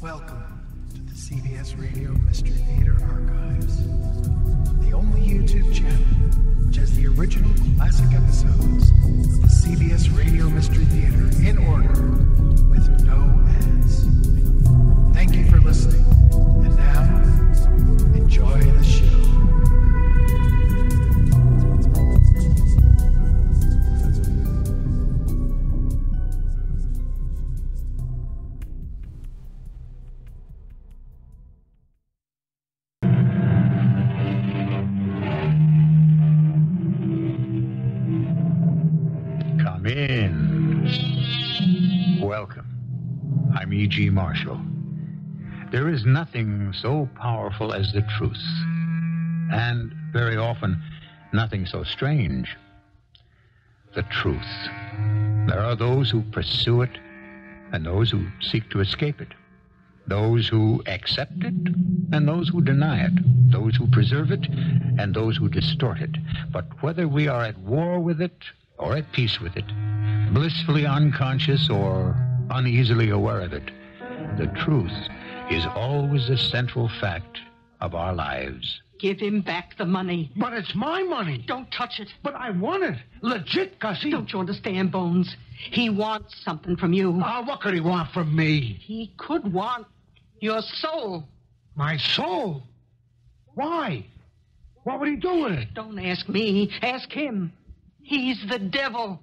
Welcome to the CBS Radio Mystery Theater Archives, the only YouTube channel which has the original classic episodes of the CBS Radio Mystery Theater in order with no ads. Thank you for listening, and now enjoy the There is nothing so powerful as the truth, and very often, nothing so strange. The truth. There are those who pursue it, and those who seek to escape it. Those who accept it, and those who deny it. Those who preserve it, and those who distort it. But whether we are at war with it or at peace with it, blissfully unconscious or uneasily aware of it, the truth is always the central fact of our lives. Give him back the money. But it's my money. Don't touch it. But I want it. Legit, Gussie. Don't you understand, Bones? He wants something from you. Ah, what could he want from me? He could want your soul. My soul? Why? What would he do with it? Don't ask me. Ask him. He's the devil.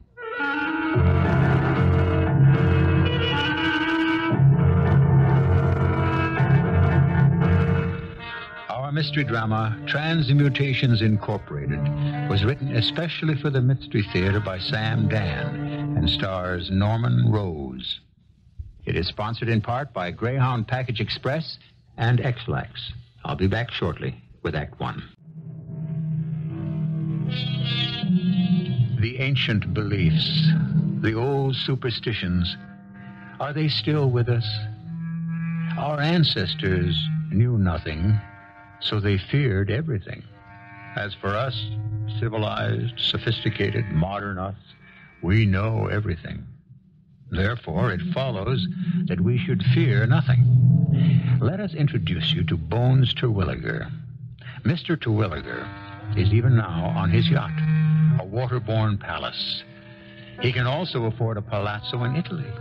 Mystery drama, Transmutations Incorporated, was written especially for the Mystery Theater by Sam Dann and stars Norman Rose. It is sponsored in part by Greyhound Package Express and Ex-Lax. I'll be back shortly with Act One. The ancient beliefs, the old superstitions, are they still with us? Our ancestors knew nothing, so they feared everything. As for us, civilized, sophisticated, modern us, we know everything. Therefore, it follows that we should fear nothing. Let us introduce you to Bones Terwilliger. Mr. Terwilliger is even now on his yacht, a waterborne palace. He can also afford a palazzo in Italy,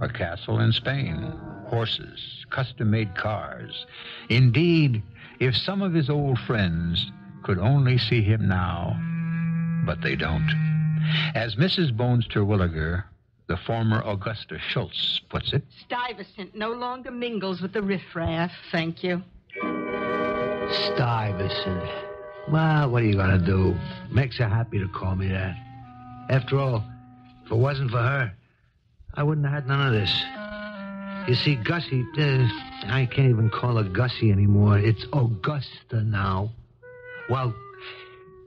a castle in Spain, horses, custom made cars. Indeed, if some of his old friends could only see him now, but they don't. As Mrs. Bones Terwilliger, the former Augusta Schultz, puts it, Stuyvesant no longer mingles with the riffraff, thank you. Stuyvesant. Well, what are you going to do? Makes her happy to call me that. After all, if it wasn't for her, I wouldn't have had none of this. You see, Gussie, uh, I can't even call her Gussie anymore. It's Augusta now. Well,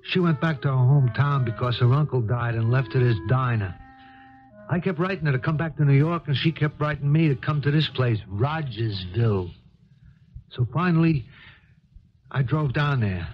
she went back to her hometown because her uncle died and left her this diner. I kept writing her to come back to New York, and she kept writing me to come to this place, Rogersville. So finally, I drove down there.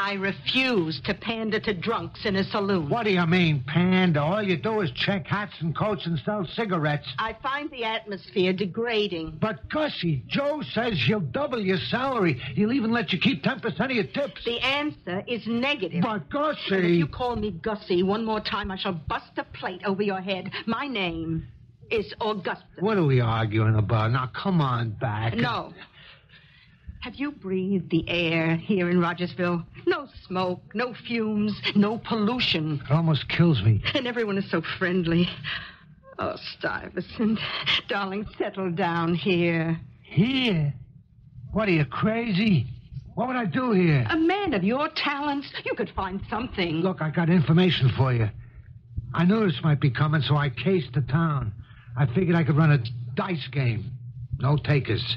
I refuse to pander to drunks in a saloon. What do you mean, panda? All you do is check hats and coats and sell cigarettes. I find the atmosphere degrading. But Gussie, Joe says he'll double your salary. He'll even let you keep 10% of your tips. The answer is negative. But And if you call me Gussie one more time, I shall bust a plate over your head. My name is Augusta. What are we arguing about? Now, come on back. No. Have you breathed the air here in Rogersville? No smoke, no fumes, no pollution. It almost kills me. And everyone is so friendly. Oh, Stuyvesant, darling, settle down here. Here? What are you, crazy? What would I do here? A man of your talents, you could find something. Look, I got information for you. I knew this might be coming, so I cased the town. I figured I could run a dice game. No takers.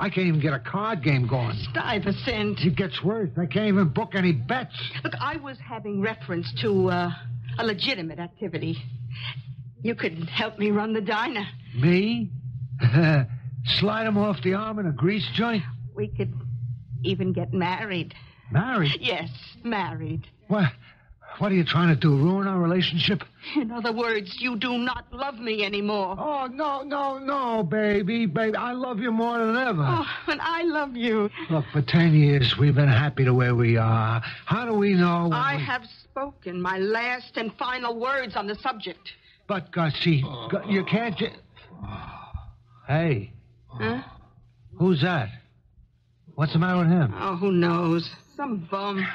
I can't even get a card game going. Stuyvesant. It gets worse. I can't even book any bets. Look, I was having reference to uh, a legitimate activity. You could help me run the diner. Me? Slide him off the arm in a grease joint? We could even get married. Married? Yes, married. What? What are you trying to do? Ruin our relationship? In other words, you do not love me anymore. Oh, no, no, no, baby, baby. I love you more than ever. Oh, and I love you. Look, for ten years, we've been happy the way we are. How do we know? when I we- have spoken my last and final words on the subject. But, Gussie, Gu- you can't. Ju- hey, Huh? who's that? What's the matter with him? Oh, who knows? Some bum.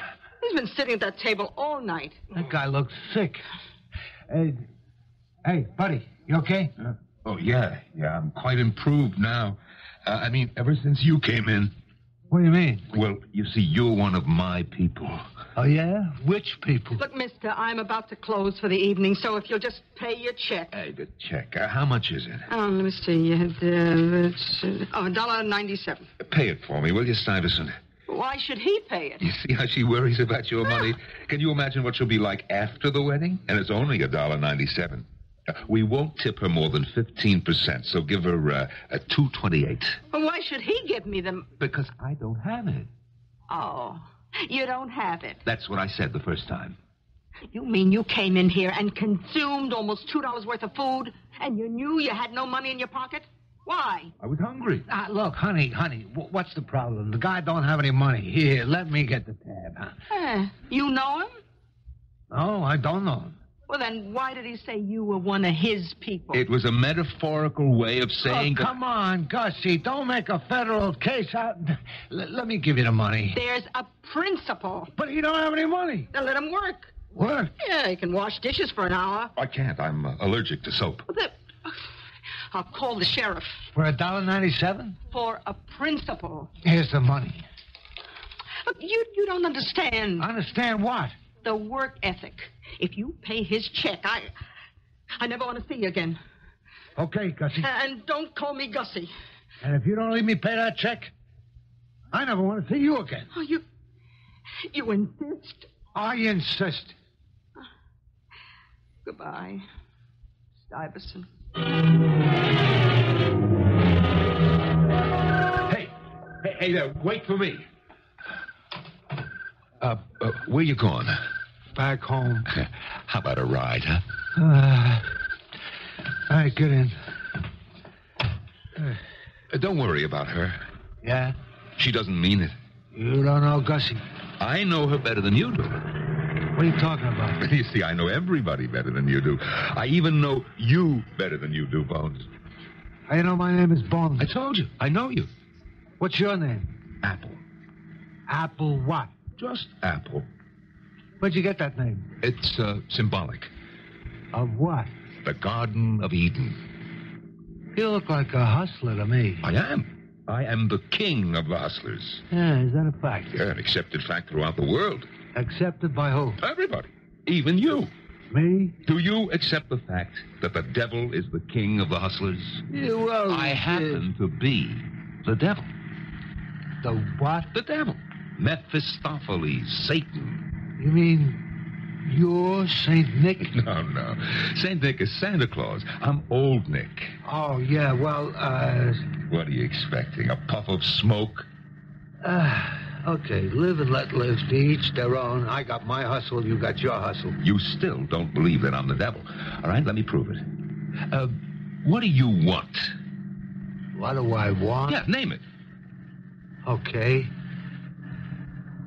He's been sitting at that table all night. That guy looks sick. Hey, hey, buddy, you okay? Oh, yeah, yeah, I'm quite improved now. Uh, I mean, ever since you came in. What do you mean? Well, you see, you're one of my people. Oh, yeah? Which people? Look, mister, I'm about to close for the evening, so if you'll just pay your check. Hey, the check. Uh, how much is it? Oh, let me see. You had, uh, it's, uh, oh, a dollar ninety-seven. Pay it for me, will you, Stuyvesant? Why should he pay it? You see how she worries about your money? Can you imagine what she'll be like after the wedding? And it's only a dollar ninety-seven. We won't tip her more than fifteen percent, so give her uh, a two twenty-eight. Well, why should he give me the... Because I don't have it. Oh, you don't have it. That's what I said the first time. You mean you came in here and consumed almost two dollars worth of food, and you knew you had no money in your pocket? Why? I was hungry. Ah, look, honey, honey, wh- what's the problem? The guy don't have any money. Here, let me get the tab. Huh? Eh, you know him? No, I don't know him. Well, then why did he say you were one of his people? It was a metaphorical way of saying. oh, come on, Gussie, don't make a federal case out. L- let me give you the money. There's a principle. But he don't have any money. Then let him work. Work. Yeah, he can wash dishes for an hour. I can't. I'm uh, allergic to soap. Well, the- I'll call the sheriff For a dollar ninety-seven? for a principal. Here's the money. Look, you you don't understand Understand what? the work ethic. If you pay his check, I I never want to see you again. Okay, Gussie. And don't call me Gussie. And if you don't leave me pay that check, I never want to see you again. Oh, you you insist. I insist. Goodbye, Stuyvesant. Hey, hey, hey there! Wait for me. Uh, uh where you going? Back home. How about a ride, huh? Uh, all right, get in. Uh, don't worry about her. Yeah? She doesn't mean it. You don't know Gussie. I know her better than you do. What are you talking about? You see, I know everybody better than you do. I even know you better than you do, Bones. I know my name is Bones. I told you. I know you. What's your name? Apple. Apple what? Just Apple. Where'd you get that name? It's uh, symbolic. Of what? The Garden of Eden. You look like a hustler to me. I am. I am the king of the hustlers. Yeah, is that a fact? Yeah, an accepted fact throughout the world. Accepted by who? Everybody. Even you. Me? Do you accept the fact that the devil is the king of the hustlers? You well, I happen to be the devil. The what? The devil. Mephistopheles, Satan. You mean you're Saint Nick? No, no. Saint Nick is Santa Claus. I'm Old Nick. Oh, yeah, well, uh, What are you expecting? A puff of smoke? uh, okay, live and let live. To each their own. I got my hustle, you got your hustle. You still don't believe that I'm the devil. All right, let me prove it. Uh, what do you want? What do I want? Yeah, name it. Okay.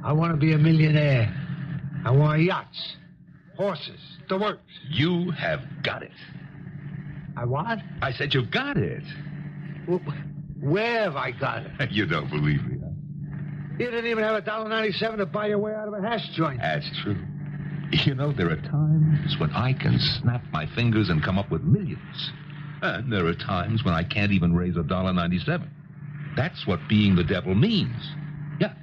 I want to be a millionaire. I want yachts, horses, the works. You have got it. I what? I said you've got it. Wh- Where have I got it? You don't believe me. You didn't even have a dollar ninety-seven to buy your way out of a hash joint. That's true. You know, there are times when I can snap my fingers and come up with millions. And there are times when I can't even raise a dollar ninety-seven. That's what being the devil means. Yeah,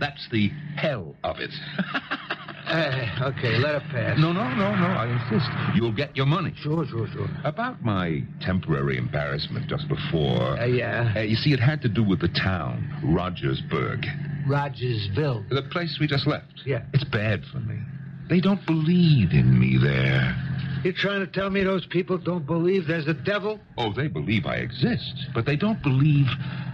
that's the hell of it. Uh, okay, let it pass. no, no, no, no, I insist. You'll get your money. Sure, sure, sure. About my temporary embarrassment just before. Uh, yeah. Uh, you see, it had to do with the town, Rogersburg. Rogersville. The place we just left. Yeah. It's bad for me. They don't believe in me there. You're trying to tell me those people don't believe there's a devil? Oh, they believe I exist, but they don't believe,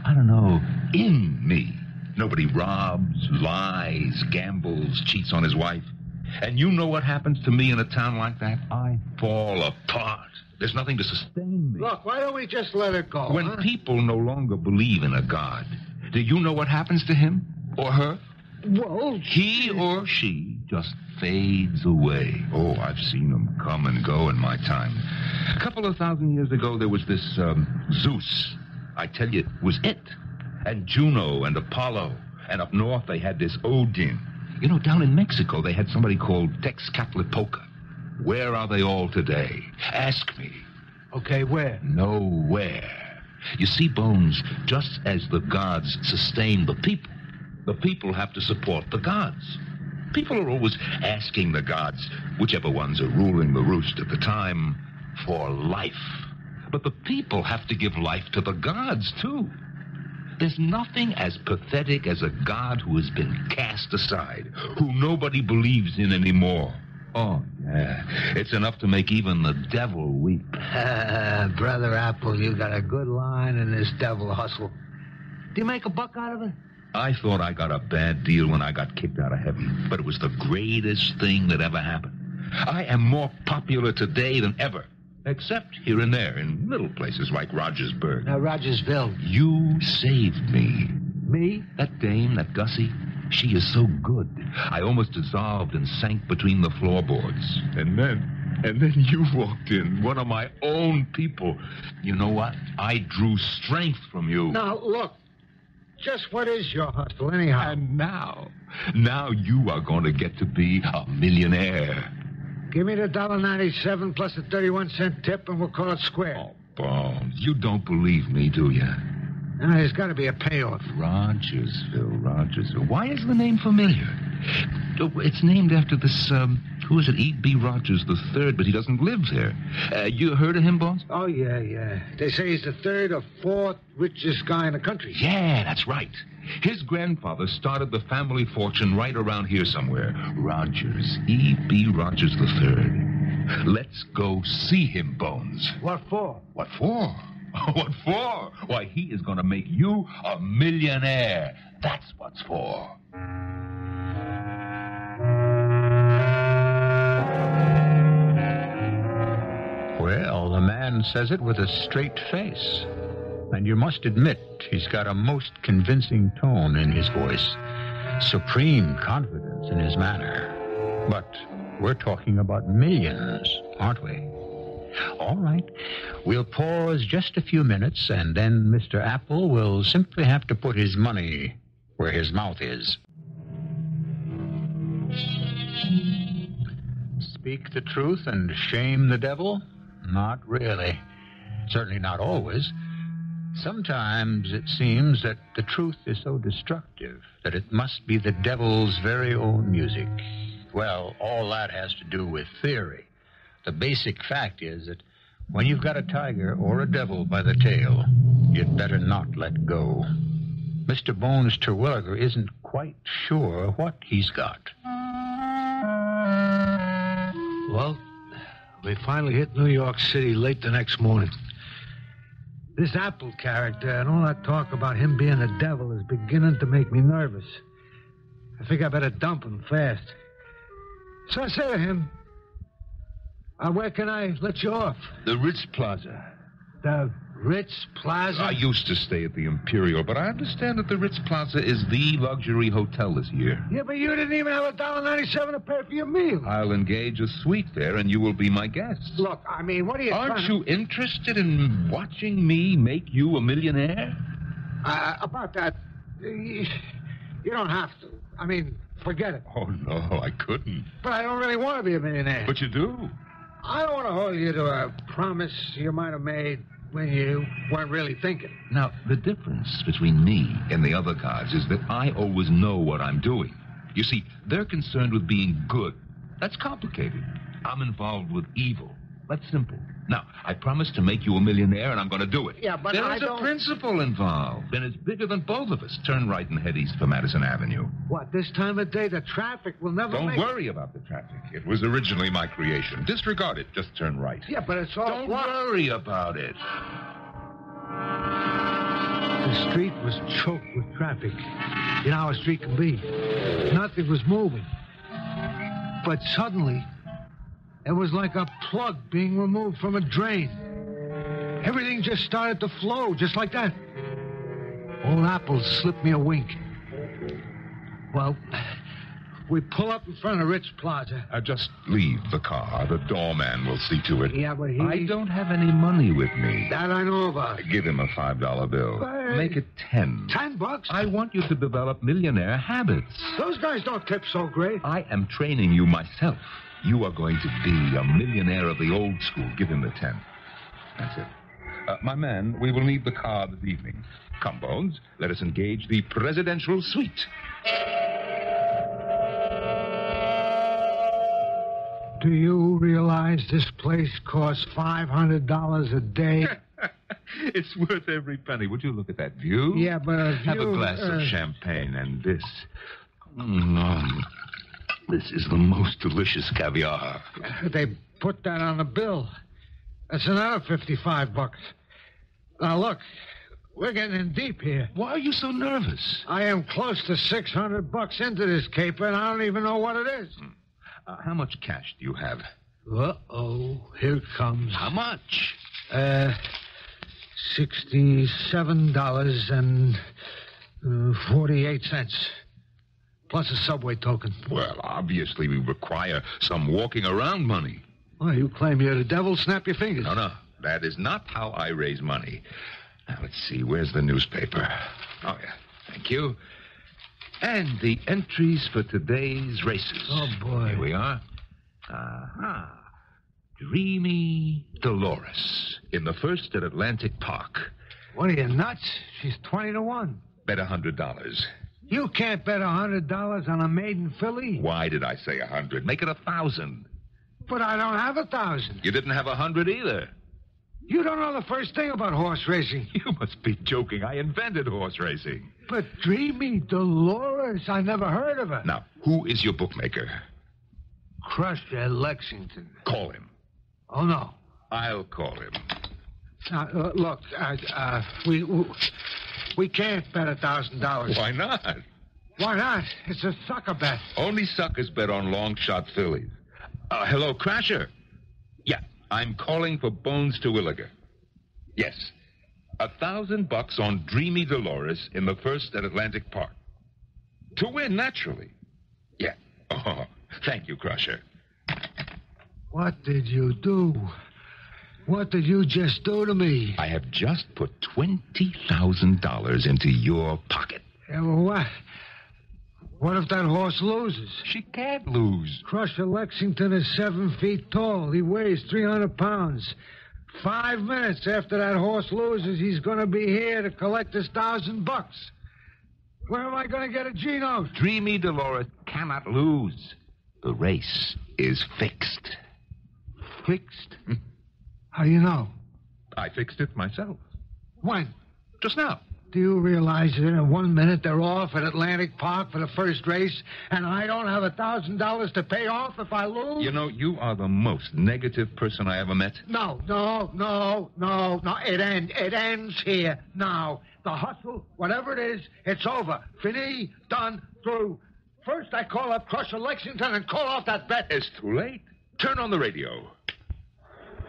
I don't know, in me. Nobody robs, lies, gambles, cheats on his wife. And you know what happens to me in a town like that? I fall apart. There's nothing to sustain me. Look, why don't we just let it go? When huh? people no longer believe in a God, do you know what happens to him or her? Well, He or she just fades away. Oh, I've seen them come and go in my time. A couple of thousand years ago, there was this um, Zeus. I tell you, it was it. And Juno and Apollo. And up north, they had this Odin. You know, down in Mexico, they had somebody called Tezcatlipoca. Where are they all today? Ask me. okay, where? Nowhere. You see, Bones, just as the gods sustain the people, the people have to support the gods. People are always asking the gods, whichever ones are ruling the roost at the time, for life. But the people have to give life to the gods, too. There's nothing as pathetic as a god who has been cast aside, who nobody believes in anymore. Oh, yeah. It's enough to make even the devil weep. Brother Apple, you got a good line in this devil hustle. Do you make a buck out of it? I thought I got a bad deal when I got kicked out of heaven, but it was the greatest thing that ever happened. I am more popular today than ever, except here and there in little places like Rogersburg. Now, Rogersville. You saved me. Me? That dame, that Gussie, she is so good. I almost dissolved and sank between the floorboards. And then, and then you walked in, one of my own people. You know what? I drew strength from you. Now, look. Just what is your hustle, anyhow? And now, now you are going to get to be a millionaire. Give me the dollar ninety-seven plus the thirty-one cent tip, and we'll call it square. Oh, Bones, you don't believe me, do you? Now, there's got to be a payoff. Rogersville, Rogersville. Why is the name familiar? It's named after this, um, who is it? E.B. Rogers the third, but he doesn't live there. Uh, you heard of him, Bones? Oh yeah, yeah. They say he's the third or fourth richest guy in the country. Yeah, that's right. His grandfather started the family fortune right around here somewhere. Rogers, E.B. Rogers the third. Let's go see him, Bones. What for? What for? What for? Why, he is going to make you a millionaire. That's what's for. Well, the man says it with a straight face. And you must admit, he's got a most convincing tone in his voice, supreme confidence in his manner. But we're talking about millions, aren't we? All right. We'll pause just a few minutes, and then Mr. Apple will simply have to put his money where his mouth is. Speak the truth and shame the devil? Not really. Certainly not always. Sometimes it seems that the truth is so destructive that it must be the devil's very own music. Well, all that has to do with theory. The basic fact is that when you've got a tiger or a devil by the tail, you'd better not let go. Mr. Bones Terwilliger isn't quite sure what he's got. Well, we finally hit New York City late the next morning. This Apple character and all that talk about him being a devil is beginning to make me nervous. I think I better dump him fast. So I say to him, uh, where can I let you off? The Ritz Plaza. The Ritz Plaza? I used to stay at the Imperial, but I understand that the Ritz Plaza is the luxury hotel this year. Yeah, but you didn't even have a dollar ninety-seven to pay for your meal. I'll engage a suite there, and you will be my guest. Look, I mean, what are you Aren't you interested in watching me make you a millionaire? Uh, about that, you you don't have to. I mean, forget it. Oh, no, I couldn't. But I don't really want to be a millionaire. But you do. I don't want to hold you to a promise you might have made when you weren't really thinking. Now, the difference between me and the other gods is that I always know what I'm doing. You see, they're concerned with being good. That's complicated. I'm involved with evil. That's simple. Now, I promised to make you a millionaire, and I'm going to do it. Yeah, but There I is don't- a principle involved, and it's bigger than both of us. Turn right and head east for Madison Avenue. What, this time of day, the traffic will never Don't worry about the traffic. It was originally my creation. Disregard it. Just turn right. Yeah, but it's all Don't blocked. worry about it. The street was choked with traffic. You know how a street can be. Nothing was moving. But suddenly, it was like a plug being removed from a drain. Everything just started to flow, just like that. Old Apple slipped me a wink. Well, we pull up in front of Ritz Plaza. Uh, just leave the car. The doorman will see to it. Yeah, but he... I don't have any money with me. That I know about. Give him a five dollar bill. Hey. Make it ten. Ten bucks? I want you to develop millionaire habits. Those guys don't tip so great. I am training you myself. You are going to be a millionaire of the old school. Give him the ten. That's it. Uh, my man, we will need the car this evening. Come, Bones. Let us engage the presidential suite. Do you realize this place costs $500 a day? it's worth every penny. Would you look at that view? yeah, but a Have a glass uh, of champagne and this. Mm, this is the most delicious caviar. They put that on the bill. That's another 55 bucks. Now, look, we're getting in deep here. Why are you so nervous? I am close to 600 bucks into this caper, and I don't even know what it is. Uh, how much cash do you have? Uh-oh, here it comes. How much? Uh, $67 and uh, 48 cents. Plus a subway token. Well, obviously, we require some walking around money. Well, you claim you're the devil, snap your fingers. No, no. That is not how I raise money. Now, let's see. Where's the newspaper? Oh, yeah. Thank you. And the entries for today's races. Oh, boy. Here we are. Aha. Dreamy Dolores in the first at Atlantic Park. What are you, nuts? She's 20 to 1. Bet a hundred dollars. You can't bet a $100 on a maiden filly. Why did I say a hundred? Make it a thousand. But I don't have a thousand. You didn't have a hundred either. You don't know the first thing about horse racing. You must be joking. I invented horse racing. But Dreamy Dolores, I never heard of her. Now, who is your bookmaker? Crusher Lexington. Call him. Oh, no. I'll call him. Uh, look, uh, uh, we, we we can't bet a thousand dollars. Why not? Why not? It's a sucker bet. Only suckers bet on long shot fillies. Uh, hello, Crusher. Yeah, I'm calling for Bones Terwilliger. Yes. A thousand bucks on Dreamy Dolores in the first at Atlantic Park. To win, naturally. Yeah. Oh, thank you, Crusher. What did you do? What did you just do to me? I have just put $20,000 into your pocket. Yeah, well, what? What if that horse loses? She can't lose. Crusher Lexington is seven feet tall. He weighs 300 pounds. Five minutes after that horse loses, he's going to be here to collect his thousand bucks. Where am I going to get a Gino? Dreamy Dolores cannot lose. The race is fixed. Fixed? Hmm. How do you know? I fixed it myself. When? Just now. Do you realize that in one minute they're off at Atlantic Park for the first race, and I don't have a thousand dollars to pay off if I lose? You know, you are the most negative person I ever met. No, no, no, no, no. It ends. It ends here now. The hustle, whatever it is, it's over. Fini, done, through. First, I call up Crusher Lexington and call off that bet. It's too late. Turn on the radio.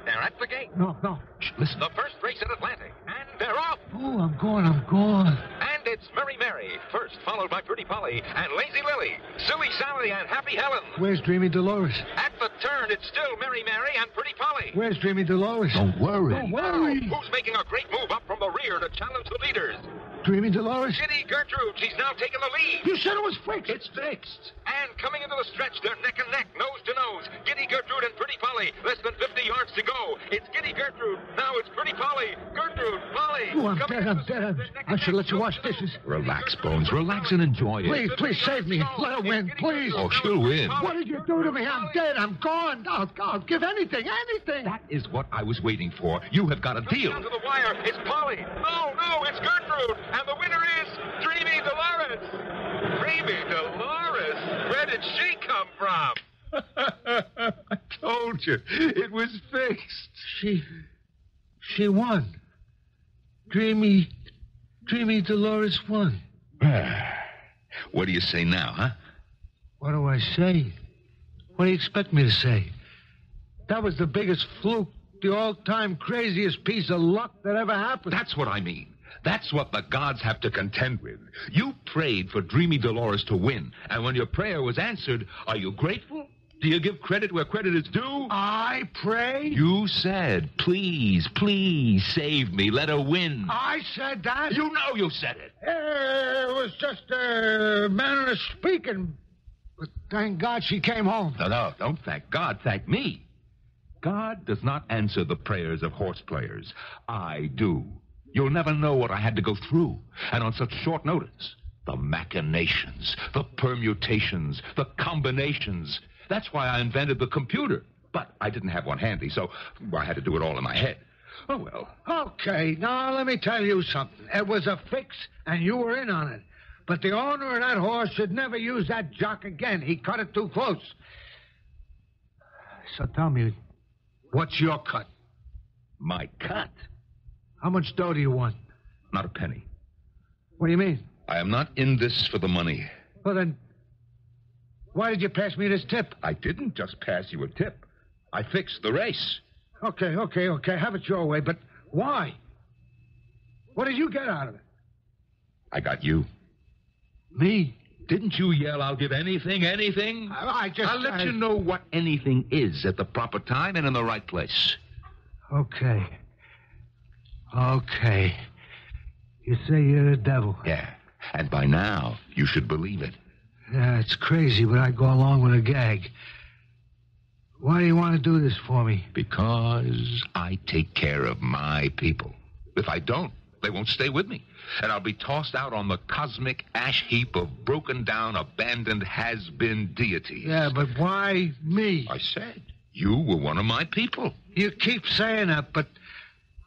They're at the gate. No, no. Shh, listen. The first race at Atlantic. And they're off. Oh, I'm going. I'm going. And it's Mary Mary, first, followed by Pretty Polly and Lazy Lily, Silly Sally and Happy Helen. Where's Dreamy Dolores? At the turn, it's still Mary Mary and Pretty Polly. Where's Dreamy Dolores? Don't worry. Don't Now, worry. who's making a great move up from the rear to challenge the leaders? Dreamy Dolores? Giddy Gertrude, she's now taking the lead. You said it was fixed. It's fixed. And coming into the stretch, they're neck and neck, nose to nose. Giddy Gertrude and Pretty Polly, less than 50 yards to go. It's Giddy Gertrude. Now it's Pretty Polly. Gertrude, Polly. Oh, I'm Coming dead. into I'm dead. I'm, stretch, neck I should neck, let you wash dishes. Relax, Bones. Relax and enjoy it. Please, please save me. Let her win, please. Oh, she'll win. What did you do to me? I'm dead. I'm gone. I'll, I'll give anything, anything. That is what I was waiting for. You have got a deal. down to the wire, it's Polly. No, no, it's Gertrude. And the winner is Dreamy Dolores. Dreamy Dolores? Where did she come from? I told you. It was fixed. She, she won. Dreamy, Dreamy Dolores won. what do you say now, huh? What do I say? What do you expect me to say? That was the biggest fluke, the all-time craziest piece of luck that ever happened. That's what I mean. That's what the gods have to contend with. You prayed for Dreamy Dolores to win, and when your prayer was answered, are you grateful? Do you give credit where credit is due? I pray? You said, please, please save me. Let her win. I said that? You know you said it. It was just a manner of speaking. But thank God she came home. No, no, don't thank God. Thank me. God does not answer the prayers of horse players. I do. You'll never know what I had to go through, and on such short notice. The machinations, the permutations, the combinations. That's why I invented the computer. But I didn't have one handy, so I had to do it all in my head. Oh, well. Okay, now let me tell you something. It was a fix, and you were in on it. But the owner of that horse should never use that jock again. He cut it too close. So tell me, what's your cut? My cut? How much dough do you want? Not a penny. What do you mean? I am not in this for the money. Well, then, why did you pass me this tip? I didn't just pass you a tip. I fixed the race. Okay, okay, okay. Have it your way, but why? What did you get out of it? I got you. Me? Didn't you yell, I'll give anything, anything? I, I just. I'll let I- you know what anything is at the proper time and in the right place. Okay. Okay. You say you're the devil. Yeah. And by now, you should believe it. Yeah, it's crazy, but I'd go along with a gag. Why do you want to do this for me? Because I take care of my people. If I don't, they won't stay with me. And I'll be tossed out on the cosmic ash heap of broken down, abandoned, has been deities. Yeah, but why me? I said, you were one of my people. You keep saying that, but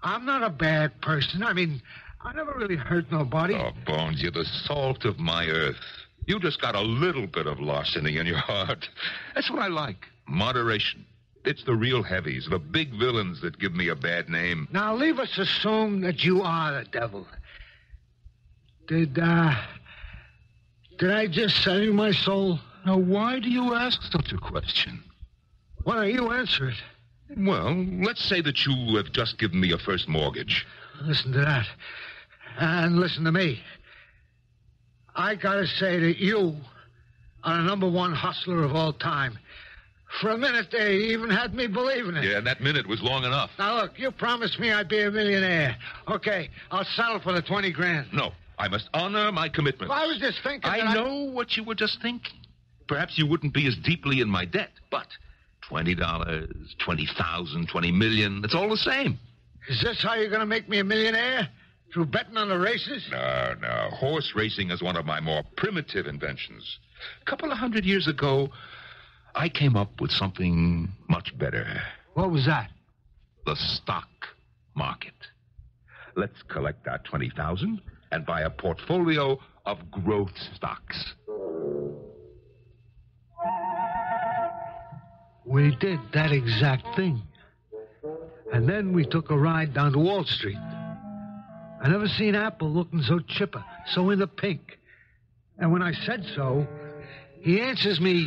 I'm not a bad person. I mean, I never really hurt nobody. Oh, Bones, you're the salt of my earth. You just got a little bit of larceny in your heart. That's what I like. Moderation. It's the real heavies, the big villains that give me a bad name. Now, leave us assume that you are the devil. Did, uh. Did I just sell you my soul? Now, why do you ask such a question? Why don't you answer it? Well, let's say that you have just given me a first mortgage. Listen to that. And listen to me. I gotta say that you are the number one hustler of all time. For a minute there, you even had me believing it. Yeah, and that minute was long enough. Now look, you promised me I'd be a millionaire. Okay, I'll settle for the twenty grand. No, I must honor my commitments. I was just thinking. that I know what you were just thinking. Perhaps you wouldn't be as deeply in my debt, but twenty dollars, twenty thousand, twenty million, it's all the same. Is this how you're gonna make me a millionaire? Through betting on the races? No, no. Horse racing is one of my more primitive inventions. A couple of hundred years ago, I came up with something much better. What was that? The stock market. Let's collect our 20,000 and buy a portfolio of growth stocks. We did that exact thing. And then we took a ride down to Wall Street. I never seen Apple looking so chipper, so in the pink. And when I said so, he answers me,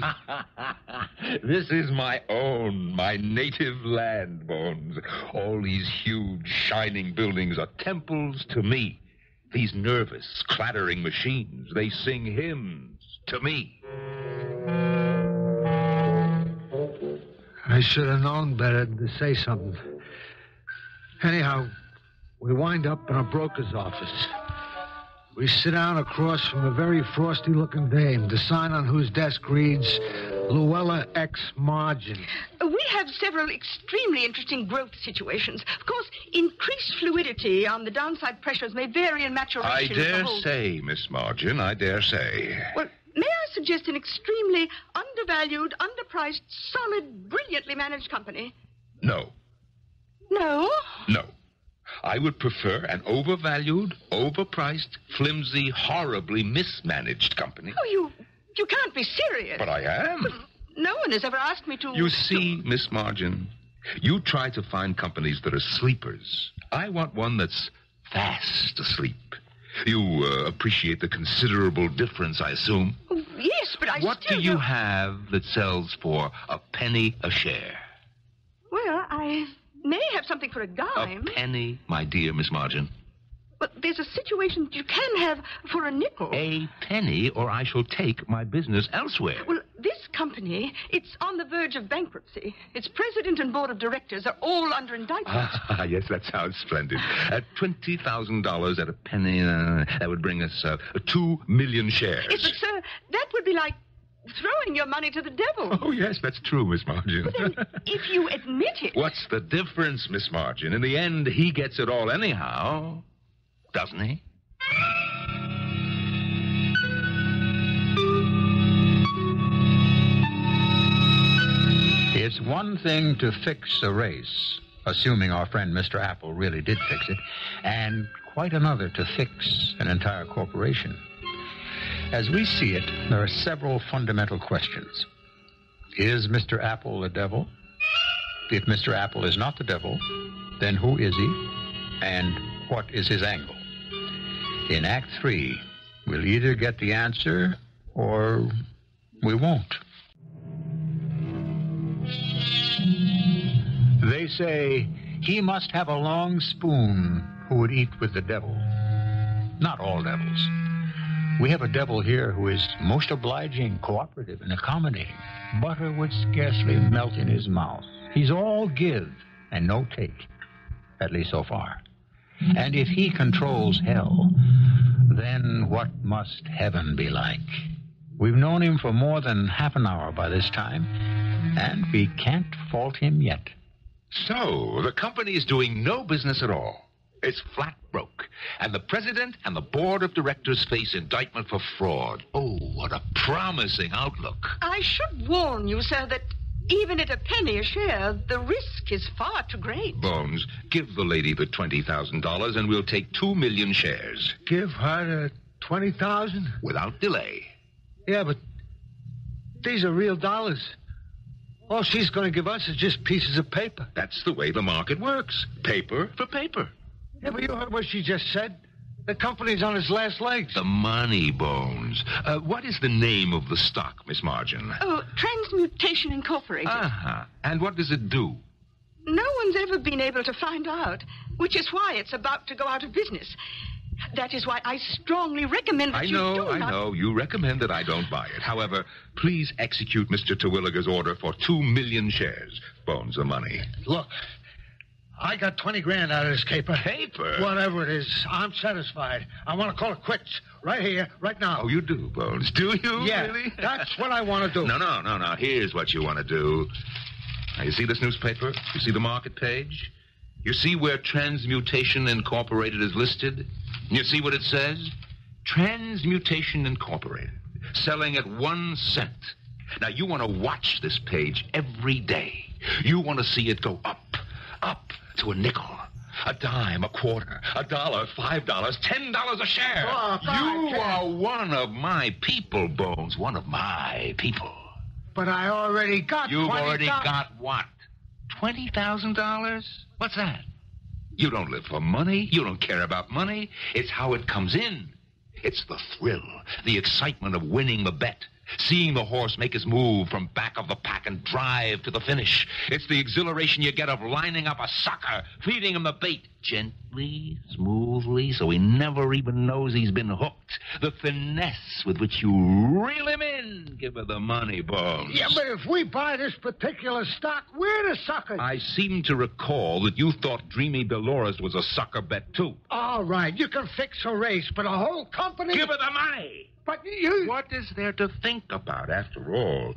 this is my own, my native land, Bones. All these huge, shining buildings are temples to me. These nervous, clattering machines, they sing hymns to me. I should have known better than to say something. Anyhow, we wind up in a broker's office. We sit down across from a very frosty looking dame, the sign on whose desk reads Luella X Margin. We have several extremely interesting growth situations. Of course, increased fluidity on the downside pressures may vary in I maturation. of the dare whole- say, Miss Margin, I dare say. Well, may I suggest an extremely undervalued, underpriced, solid, brilliantly managed company? No, No? no. I would prefer an overvalued, overpriced, flimsy, horribly mismanaged company. Oh, you you can't be serious. But I am. No one has ever asked me to. You see, Miss Margin, you try to find companies that are sleepers. I want one that's fast asleep. You uh, appreciate the considerable difference, I assume. Oh, yes, but I what still do you don't- have that sells for a penny a share? Well, I may have something for a dime. A penny, my dear Miss Margin. but there's a situation that you can have for a nickel. A penny, or I shall take my business elsewhere. Well, company, it's on the verge of bankruptcy. Its president and board of directors are all under indictment. Ah, yes, that sounds splendid. At twenty thousand dollars at a penny, uh, that would bring us uh, two million shares. Yes, but, sir, that would be like throwing your money to the devil. Oh, yes, that's true, Miss Margin. But then, if you admit it. What's the difference, Miss Margin? In the end, he gets it all anyhow, doesn't he? It's one thing to fix a race, assuming our friend Mr. Apple really did fix it, and quite another to fix an entire corporation. As we see it, there are several fundamental questions. Is Mr. Apple the devil? If Mr. Apple is not the devil, then who is he? And what is his angle? In Act Three, we'll either get the answer or we won't. They say he must have a long spoon who would eat with the devil. Not all devils. We have a devil here who is most obliging, cooperative, and accommodating. Butter would scarcely melt in his mouth. He's all give and no take, at least so far. And if he controls hell, then what must heaven be like? We've known him for more than half an hour by this time, and we can't fault him yet. So, the company is doing no business at all. It's flat broke. And the president and the board of directors face indictment for fraud. Oh, what a promising outlook. I should warn you, sir, that even at a penny a share, the risk is far too great. Bones, give the lady the $20,000 and we'll take two million shares Give her uh, the 20000 without delay. Yeah, but these are real dollars. All she's going to give us is just pieces of paper. That's the way the market works. Paper for paper. Yeah, but you heard what she just said. The company's on its last legs. The money, Bones. Uh, what is the name of the stock, Miss Margin? Oh, Transmutation Incorporated. Uh-huh. And what does it do? No one's ever been able to find out, which is why it's about to go out of business. That is why I strongly recommend that I you know, do I not. know. You recommend that I don't buy it. However, please execute Mr. Terwilliger's order for two million shares. Bones the money. Look, I got 20 grand out of this caper. Paper? Whatever it is, I'm satisfied. I want to call it quits. Right here, right now. Oh, you do, Bones. Do you? yeah, Really? that's what I want to do. No, no, no, no. Here's what you want to do. Now, you see this newspaper? You see the market page? You see where Transmutation Incorporated is listed? You see what it says? Transmutation Incorporated, selling at one cent. Now, you want to watch this page every day. You want to see it go up, up to a nickel, a dime, a quarter, a dollar, five dollars, ten dollars a share. Oh, you Ken. are one of my people, Bones. One of my people. But I already got You've 20 already got what? Twenty thousand dollars? What's that? You don't live for money. You don't care about money. It's how it comes in. It's the thrill, the excitement of winning the bet. Seeing the horse make his move from back of the pack and drive to the finish. It's the exhilaration you get of lining up a sucker, feeding him the bait gently, smoothly, so he never even knows he's been hooked. The finesse with which you reel him in. Give her the money, Bones. Yeah, but if we buy this particular stock, we're the suckers. I seem to recall that you thought Dreamy Dolores was a sucker bet, too. All right, you can fix a race, but a whole company. Give her the money! But you. What is there to think about, after all?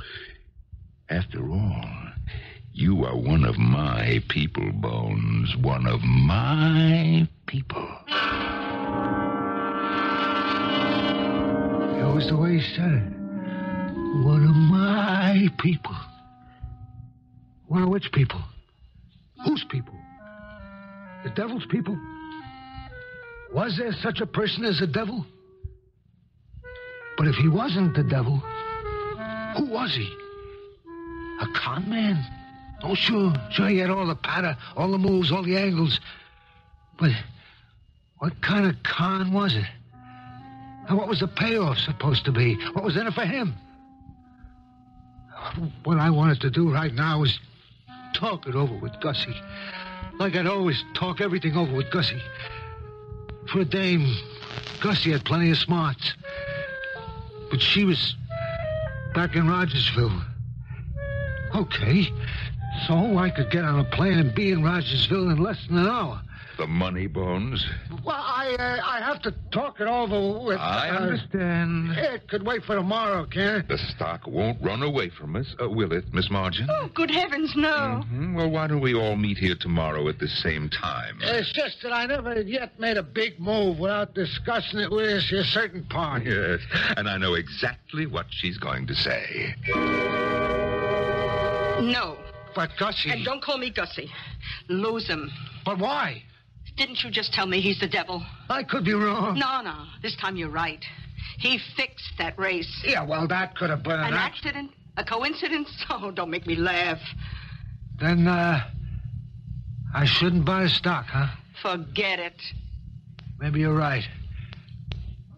After all, you are one of my people, Bones. One of my people. That was the way he said it. One of my people. One of which people? Whose people? The devil's people? Was there such a person as a devil? But if he wasn't the devil, who was he? A con man? Oh, sure. Sure, he had all the patter, all the moves, all the angles. But what kind of con was it? And what was the payoff supposed to be? What was in it for him? What I wanted to do right now was talk it over with Gussie. Like I'd always talk everything over with Gussie. For a dame, Gussie had plenty of smarts. But she was back in Rogersville. Okay. So I could get on a plane and be in Rogersville in less than an hour. The money, Bones. Well, I uh, I have to talk it over with. I uh, understand. It could wait for tomorrow, can't it? The stock won't run away from us, uh, will it, Miss Margin? Oh, good heavens, no. Mhm. Well, why don't we all meet here tomorrow at the same time? It's just that I never yet made a big move without discussing it with a certain party. Yes, and I know exactly what she's going to say. No. But Gussie. And don't call me Gussie. Lose him. But why? Didn't you just tell me he's the devil? I could be wrong. No, no. This time you're right. He fixed that race. Yeah, well, that could have been an, An accident? A coincidence? Oh, don't make me laugh. Then, uh, I shouldn't buy stock, huh? Forget it. Maybe you're right.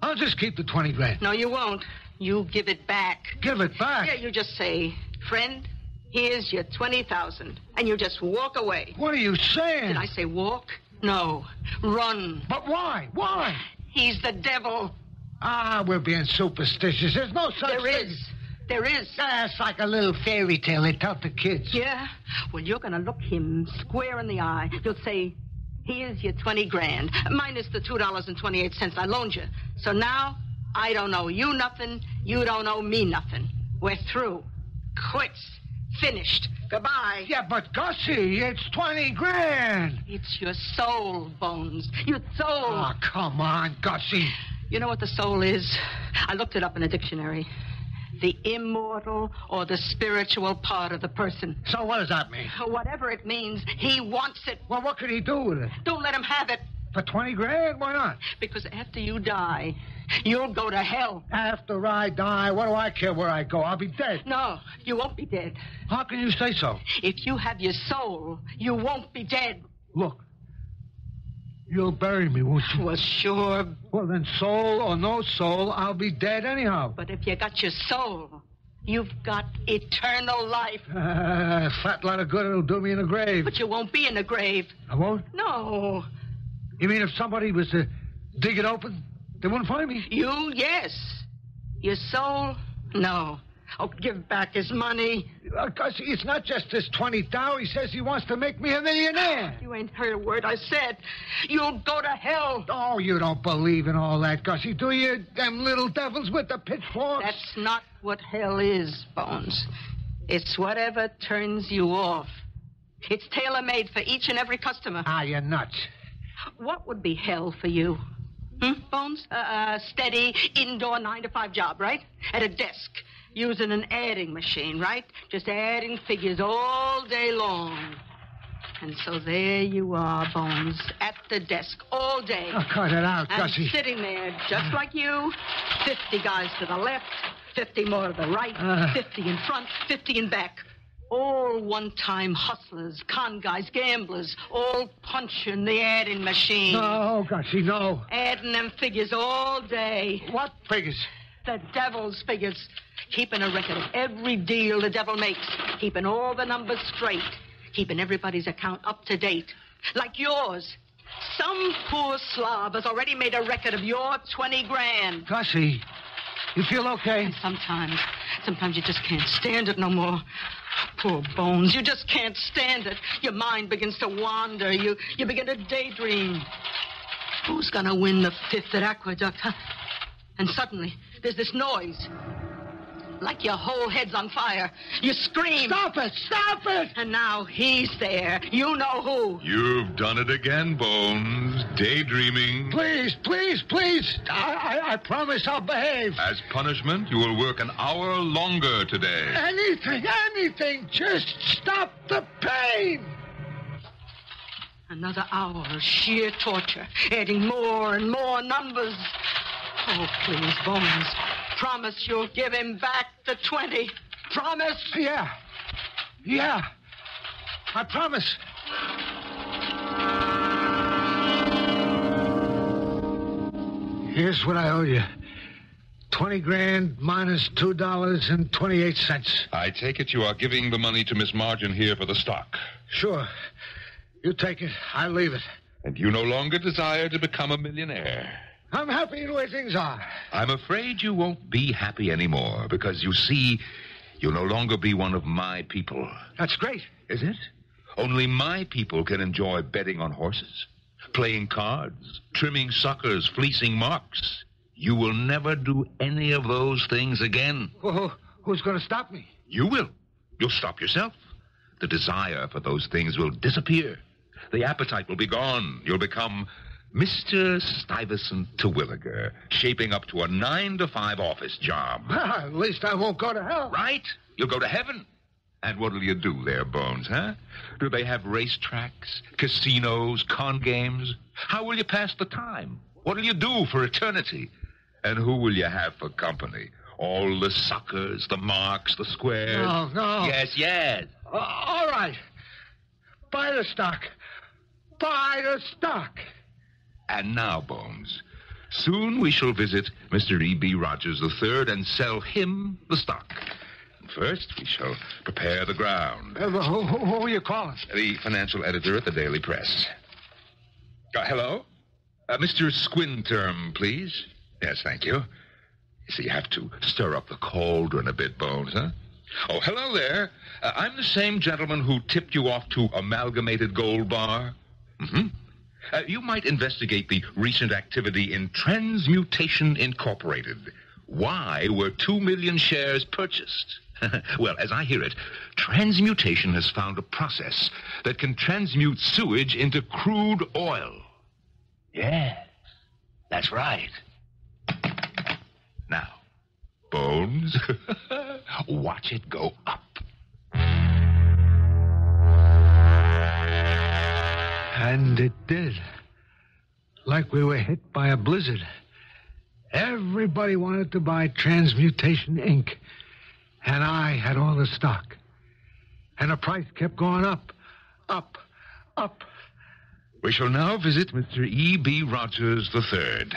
I'll just keep the 20 grand. No, you won't. You give it back. Give it back. Yeah, you just say, friend, here's your 20,000. And you just walk away. What are you saying? Did I say walk? No. Run. But why? Why? He's the devil. Ah, we're being superstitious. There's no such There thing. is. There is. That's like a little fairy tale they tell the kids. Yeah? Well, you're going to look him square in the eye. You'll say, here's your 20 grand, minus the $2.28 I loaned you. So now, I don't owe you nothing. You don't owe me nothing. We're through. Quits. Finished. Goodbye. Yeah, but Gussie, it's 20 grand. It's your soul, Bones. Your soul. Oh, come on, Gussie. You know what the soul is? I looked it up in a dictionary. The immortal or the spiritual part of the person. So what does that mean? Whatever it means, he wants it. Well, what could he do with it? Don't let him have it. For 20 grand? Why not? Because after you die, you'll go to hell. After I die, what do I care where I go? I'll be dead. No, you won't be dead. How can you say so? If you have your soul, you won't be dead. Look, you'll bury me, won't you? Well, sure, Well, then, soul or no soul, I'll be dead anyhow. but if you got your soul, you've got eternal life. Uh, fat lot of good it'll do me in the grave. But you won't be in the grave. I won't? No. You mean if somebody was to dig it open, they won't find me? You, yes. Your soul, no. Oh, give back his money. Uh, it's not just this 20 thou. He says he wants to make me a millionaire. You ain't heard a word I said. You'll go to hell. Oh, you don't believe in all that, Gussie, do you? Them little devils with the pitchforks? That's not what hell is, Bones. It's whatever turns you off. It's tailor made for each and every customer. Ah, you're nuts. What would be hell for you? Hmm, Bones? A uh, steady indoor nine to five job, right? At a desk, using an adding machine, right? Just adding figures all day long. And so there you are, Bones, at the desk all day. Oh, cut it out, And Gussie. sitting there, just like you, 50 guys to the left, 50 more to the right, Uh. 50 in front, 50 in back. All one time hustlers, con guys, gamblers, all punching the adding machine. No, Gussie, no. Adding them figures all day. What figures? The devil's figures. Keeping a record of every deal the devil makes. Keeping all the numbers straight. Keeping everybody's account up to date. Like yours. Some poor slob has already made a record of your 20 grand. Gussie, you feel okay? And sometimes, sometimes you just can't stand it no more. Poor Bones, you just can't stand it. Your mind begins to wander. You, you begin to daydream. Who's gonna win the fifth at Aqueduct, huh? And suddenly, there's this noise. Like your whole head's on fire. You scream. Stop it! Stop it! And now he's there. You know who. You've done it again, Bones. Daydreaming. Please, please, please. I, I, I promise I'll behave. As punishment, you will work an hour longer today. Anything, anything. Just stop the pain. Another hour of sheer torture, adding more and more numbers. Oh, please, Bones. Promise you'll give him back the 20. Promise. Yeah. Yeah. I promise. Here's what I owe you 20 grand minus $2.28. I take it you are giving the money to Miss Margin here for the stock. Sure. You take it. I leave it. And you no longer desire to become a millionaire. I'm happy the way things are. I'm afraid you won't be happy anymore because you see, you'll no longer be one of my people. That's great. Is it? Only my people can enjoy betting on horses, playing cards, trimming suckers, fleecing marks. You will never do any of those things again. Well, who's going to stop me? You will. You'll stop yourself. The desire for those things will disappear. The appetite will be gone. You'll become Mr. Stuyvesant Terwilliger, shaping up to a nine to five office job. Well, at least I won't go to hell. Right? You'll go to heaven. And what'll you do there, Bones, huh? Do they have racetracks, casinos, con games? How will you pass the time? What'll you do for eternity? And who will you have for company? All the suckers, the marks, the squares. No, no. Yes, yes. Uh, all right. Buy the stock. Buy the stock. And now, Bones, soon we shall visit Mr. E.B. Rogers III and sell him the stock. First, we shall prepare the ground. Uh, who, who, who are you calling? The financial editor at the Daily Press. Uh, hello? Uh, Mr. Squinterm, please. Yes, thank you. You see, you have to stir up the cauldron a bit, Bones, huh? Oh, hello there. Uh, I'm the same gentleman who tipped you off to Amalgamated Gold Bar. Mm-hmm. Uh, you might investigate the recent activity in Transmutation Incorporated. Why were two million shares purchased? well, as I hear it, transmutation has found a process that can transmute sewage into crude oil. Yes, that's right. Now, Bones, watch it go up. And it did. Like we were hit by a blizzard. Everybody wanted to buy Transmutation Inc. And I had all the stock. And the price kept going up, up, up. We shall now visit Mr. E.B. Rogers III.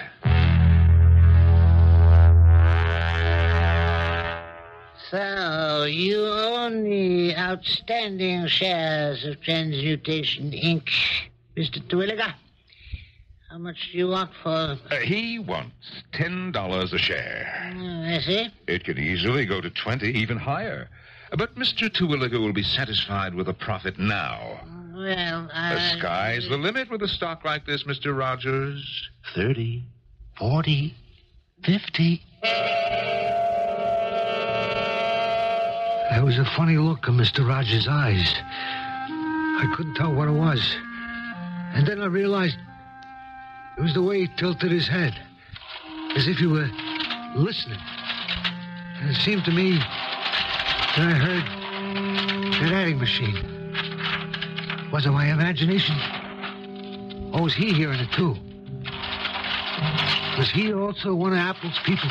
So, you outstanding shares of Transmutation Inc., Mr. Terwilliger. How much do you want for them? Uh, he wants $10 a share. Uh, I see. It could easily go to 20, even higher. But Mr. Terwilliger will be satisfied with a profit now. Well, I... The sky's the limit with a stock like this, Mr. Rogers. 30, 40, 50. There was a funny look in Mr. Rogers' eyes. I couldn't tell what it was. And then I realized it was the way he tilted his head, as if he were listening. And it seemed to me that I heard that adding machine. Was it my imagination? Or was he hearing it too? Was he also one of Apple's people?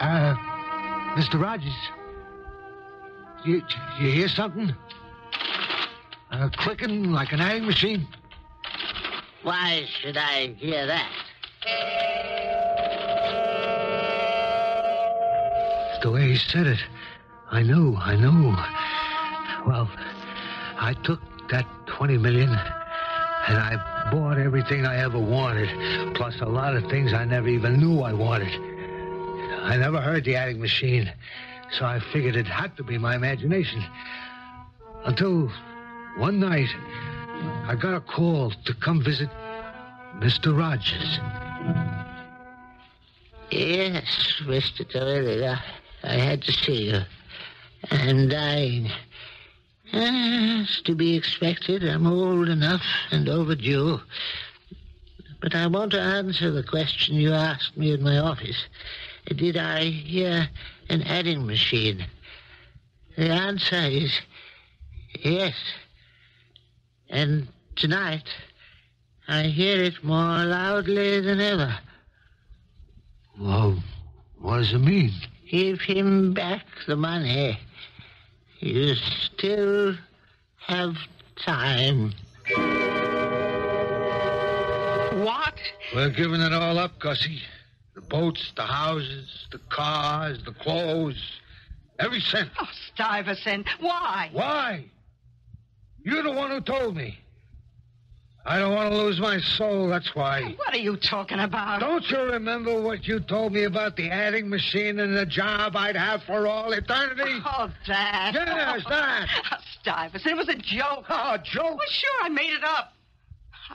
Uh, Mr. Rogers, you, you hear something? Uh, clicking like an adding machine? Why should I hear that? The way he said it, I knew, I knew. Well, I took that 20 million and I bought everything I ever wanted, plus a lot of things I never even knew I wanted. I never heard the adding machine, so I figured it had to be my imagination. Until one night, I got a call to come visit Mr. Rogers. Yes, Mr. Terwilliger. I had to see you. And I'm dying. As to be expected, I'm old enough and overdue. But I want to answer the question you asked me in my office. Did I hear an adding machine? The answer is yes. And tonight, I hear it more loudly than ever. Well, what does it mean? Give him back the money. You still have time. What? We're giving it all up, Gussie. The boats, the houses, the cars, the clothes, every cent. Oh, Stuyvesant, why? Why? You're the one who told me. I don't want to lose my soul, that's why. What are you talking about? Don't you remember what you told me about the adding machine and the job I'd have for all eternity? Oh, that. Yes, that. Oh, Stuyvesant, it was a joke. Oh, joke? Well, sure, I made it up.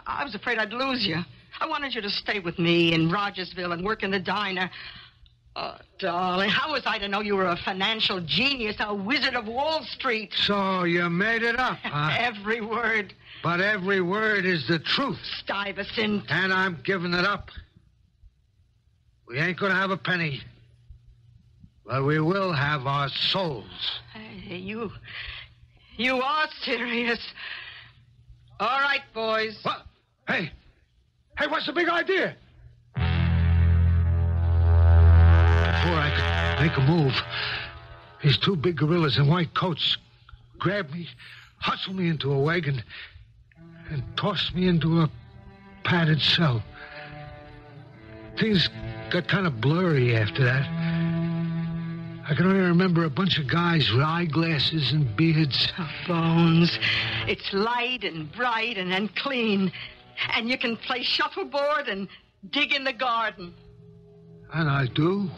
I was afraid I'd lose you. I wanted you to stay with me in Rogersville and work in the diner. Oh, darling, how was I to know you were a financial genius, a wizard of Wall Street? So you made it up, huh? Every word. but every word is the truth, Stuyvesant. and I'm giving it up. We ain't gonna have a penny, but we will have our souls. Hey, you. You are serious. All right, boys. What? Hey, hey, what's the big idea? Before I could make a move, these two big gorillas in white coats grabbed me, hustled me into a wagon, and tossed me into a padded cell. Things got kind of blurry after that. I can only remember a bunch of guys with eyeglasses and beards. Oh, Bones. It's light and bright and, clean. And you can play shuffleboard and dig in the garden. And I do.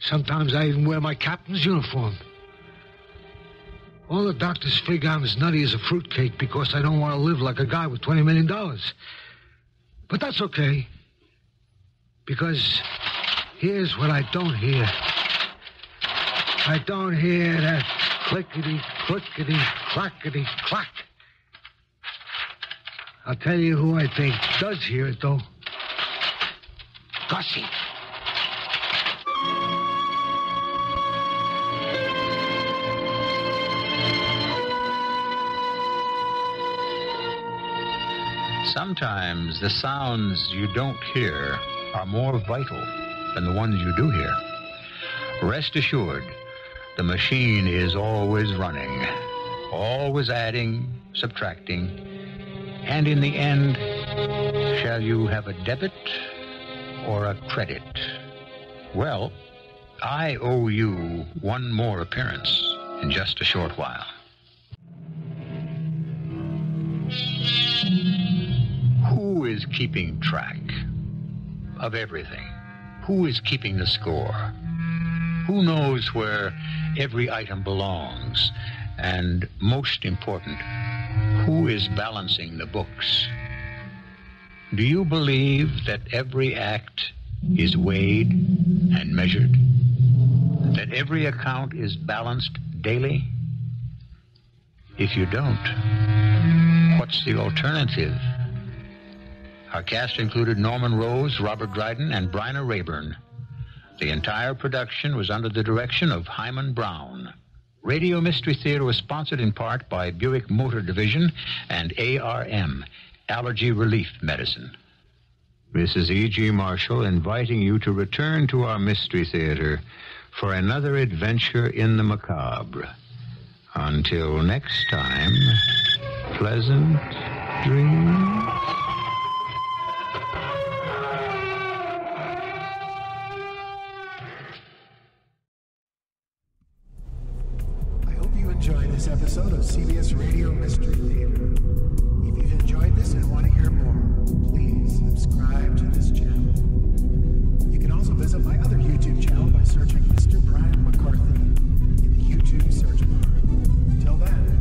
Sometimes I even wear my captain's uniform. All the doctors figure I'm as nutty as a fruitcake because I don't want to live like a guy with $20 million. But that's okay. Because here's what I don't hear. I don't hear that clickety, clickety, clackety, clack. I'll tell you who I think does hear it, though. Gussie. Sometimes the sounds you don't hear are more vital than the ones you do hear. Rest assured, the machine is always running, always adding, subtracting, and in the end, shall you have a debit or a credit? Well, I owe you one more appearance in just a short while. Who is keeping track of everything? Who is keeping the score? Who knows where every item belongs? And most important, who is balancing the books? Do you believe that every act is weighed and measured? That every account is balanced daily? If you don't, what's the alternative? Our cast included Norman Rose, Robert Dryden, and Bryna Raeburn. The entire production was under the direction of Himan Brown. Radio Mystery Theater was sponsored in part by Buick Motor Division and ARM, Allergy Relief Medicine. This is E.G. Marshall inviting you to return to our Mystery Theater for another adventure in the macabre. Until next time, pleasant dreams. episode of CBS Radio Mystery Theater. If you've enjoyed this and want to hear more, please subscribe to this channel. You can also visit my other YouTube channel by searching Mr. Brian McCarthy in the YouTube search bar. Till then,